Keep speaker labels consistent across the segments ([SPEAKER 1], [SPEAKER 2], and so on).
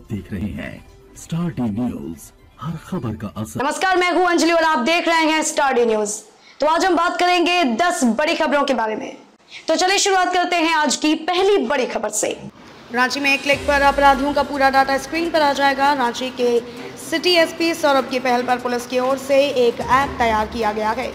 [SPEAKER 1] आप देख रहे हैं स्टार टी न्यूज़ हर खबर का असर
[SPEAKER 2] नमस्कार मैं हूँ अंजलि और आप देख रहे हैं स्टार डी न्यूज़ तो आज हम बात करेंगे 10 बड़ी खबरों के बारे में। तो चलिए शुरुआत करते हैं आज की पहली बड़ी खबर से। रांची में एक क्लिक पर अपराधियों का पूरा डाटा स्क्रीन पर आ जाएगा। रांची के सिटी एसपी सौरभ की पहल पर पुलिस की ओर से एक ऐप तैयार किया गया है।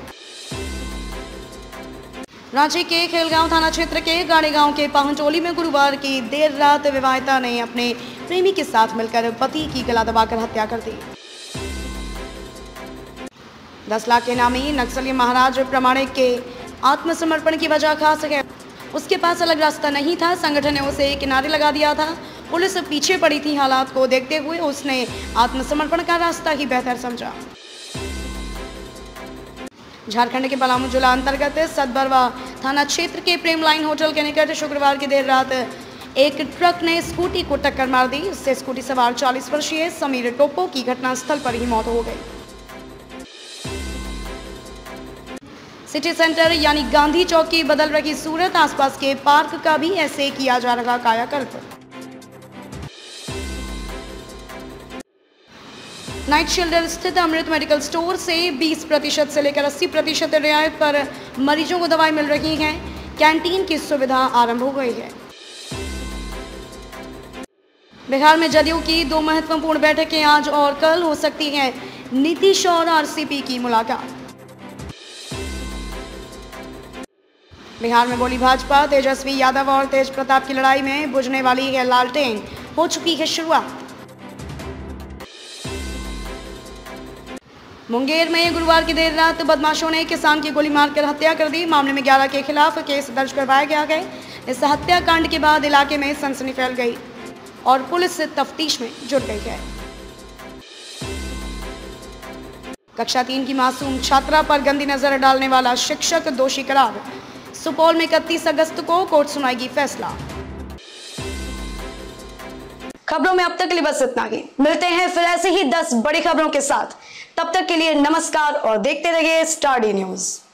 [SPEAKER 2] रांची के खेलगांव थाना क्षेत्र के गाड़ी गाँव के पाहचोली में गुरुवार की देर रात विवाहिता ने अपने प्रेमी के साथ मिलकर पति की गला दबाकर हत्या कर दी। दस लाख के नामी नक्सली महाराज प्रमाणिक के आत्मसमर्पण की वजह खास है। उसके पास अलग रास्ता नहीं था। संगठन ने उसे किनारे लगा दिया था। पुलिस पीछे पड़ी थी हालात को देखते हुए उसने आत्मसमर्पण का रास्ता ही बेहतर समझा। झारखंड के पलामू जिला अंतर्गत सदबरवा थाना क्षेत्र के प्रेम लाइन होटल के निकट शुक्रवार की देर रात एक ट्रक ने स्कूटी को टक्कर मार दी। इससे स्कूटी सवार 40 वर्षीय समीर टोपो की घटनास्थल पर ही मौत हो गई। सिटी सेंटर यानी गांधी चौक की बदल रही सूरत, आसपास के पार्क का भी ऐसे किया जा रहा कायाकल्प। नाइट शिल्डर स्थित अमृत मेडिकल स्टोर से 20 प्रतिशत से लेकर 80 प्रतिशत रियायत पर मरीजों को दवाई मिल रही है। कैंटीन की सुविधा आरंभ हो गई है। बिहार में जदयू की दो महत्वपूर्ण बैठकें आज और कल हो सकती हैं। नीतीश और आरसीपी की मुलाकात। बिहार में बोली भाजपा, तेजस्वी यादव और तेज प्रताप की लड़ाई में बुझने वाली है लालटेन। हो चुकी है शुरुआत। मुंगेर में गुरुवार की देर रात बदमाशों ने किसान की गोली मारकर हत्या कर दी। मामले में 11 के खिलाफ केस दर्ज करवाया गया है। इस हत्याकांड के बाद इलाके में सनसनी फैल गई। और पुलिस से तफ्तीश में जुट गई है। कक्षा तीन की मासूम छात्रा पर गंदी नज़र डालने वाला शिक्षक दोषी करार। सुपौल में इकतीस अगस्त को कोर्ट सुनाएगी फैसला। खबरों में अब तक के लिए बस इतना ही। मिलते हैं फिर ऐसे ही दस बड़ी खबरों के साथ। तब तक के लिए नमस्कार और देखते रहिए स्टार डी न्यूज़।